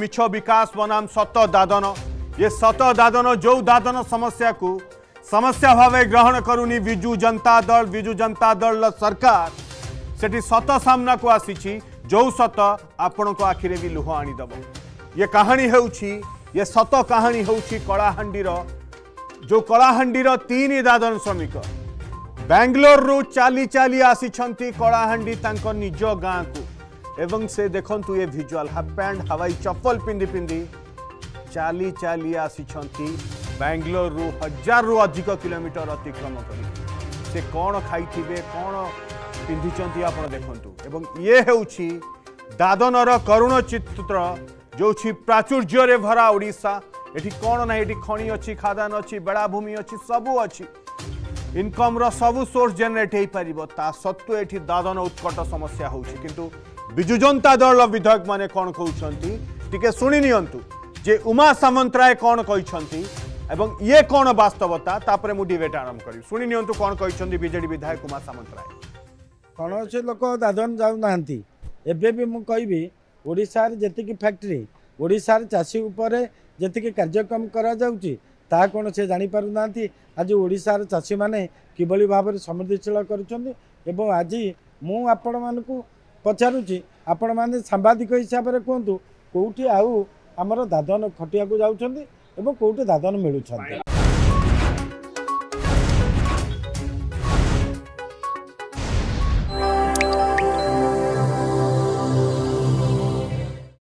मिछ विकास बनाम सत दादन ये सत दादन जो दादन समस्या को समस्या भाव ग्रहण करूनी विजु जनता दल विजु जनता दल सरकार से सत सामना को आसी जो सत आपण को आखिरे भी लुह आनीदब ये कहानी हो ये सत कहानी हूँ कलाहां जो कलाहां तीन दादन श्रमिक बेंगलोर रु चली चली आसी कलाहां निज गाँ को এবং সে দেখন্তু এ ভিজুয়াল হাফ প্যান্ট হাওয়াই চপল পিন্ধি পিন্ধি চালি চালি আসিছন্তি ব্যাঙ্গালোরରୁ ହଜାରରୁ ଅଧିକ କିଲୋମିଟର ଅତିକ୍ରମ କରି ସେ କ'ଣ ଖାଇଥିବେ କ'ଣ ପିନ୍ଧିଛନ୍ତି ଆପଣ ଦେଖନ୍ତୁ ଏବଂ ଇଏ ହେଉଛି ଦାଦନର କରୁଣ ଚିତ୍ର ଯେଉଁଠି ପ୍ରାଚୁର୍ଯ୍ୟରେ ଭରା ଓଡ଼ିଶା ଏଠି କ'ଣ ନାହିଁ ଏଠି ଖଣି ଅଛି ଖାଦାନ ଅଛି ବେଳାଭୂମି ଅଛି ସବୁ ଅଛି ইনকমর সবু সোর্স জেনেট হয়েপার তা সত্ত্বে এটি দাদন উৎকট সমস্যা হচ্ছে কিন্তু বিজু জনতা দল বিধায়ক মানে কণ কৌন টিকে শুনি নিয়ন্তু যে উমা সামন্তরায় কণ কিন্তু এবং ইয়ে কণ বাস্তবতা তাপরে মু ডিবেট আরম্ভ করি শুনি নিয়ন্তু কণ কিন্তু বিজেডি বিধায়ক উমা সামন্তরায় কৌশি লোক দাদন যাও না এবে বি মু কইবি ওড়িশার যেতিকি ফ্যাক্টরি ওড়িশার চাষী উপরে যেতিকি কার্যক্রম করা যাচ্ছে ତାହା କ'ଣ ସେ ଜାଣିପାରୁନାହାନ୍ତି ଆଜି ଓଡ଼ିଶାର ଚାଷୀମାନେ କିଭଳି ଭାବରେ ସମୃଦ୍ଧିଶୀଳ କରୁଛନ୍ତି ଏବଂ ଆଜି ମୁଁ ଆପଣମାନଙ୍କୁ ପଚାରୁଛି ଆପଣମାନେ ସାମ୍ବାଦିକ ହିସାବରେ କୁହନ୍ତୁ କେଉଁଠି ଆଉ ଆମର ଦାଦନ ଖଟିବାକୁ ଯାଉଛନ୍ତି ଏବଂ କେଉଁଠି ଦାଦନ ମିଳୁଛନ୍ତି